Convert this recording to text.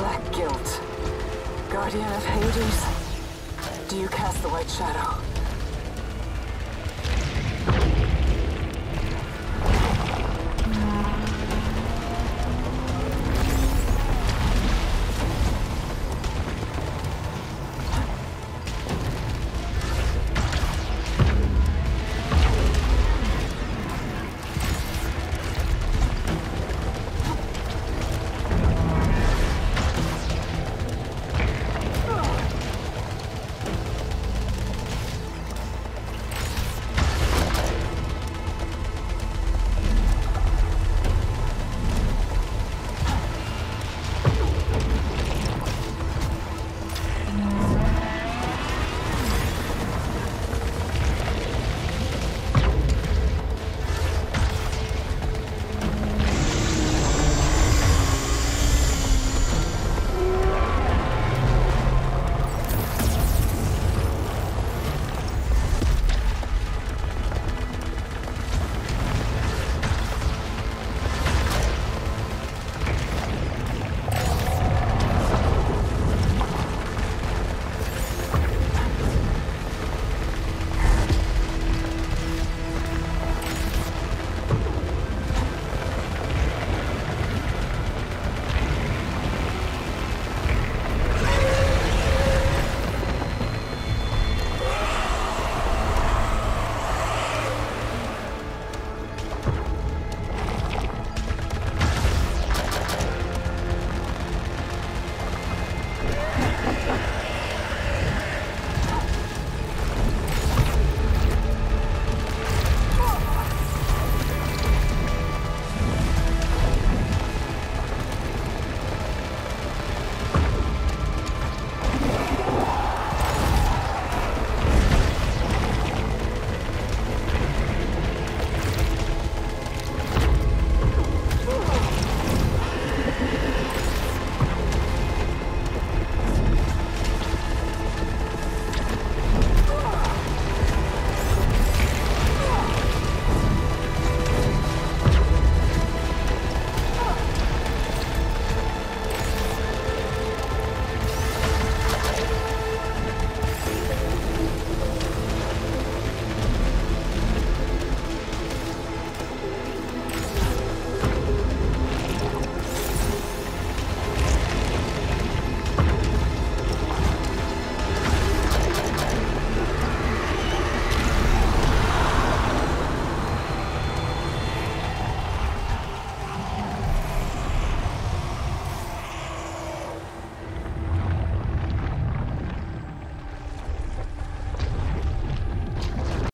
Black Guilt, Guardian of Hades, do you cast the White Shadow?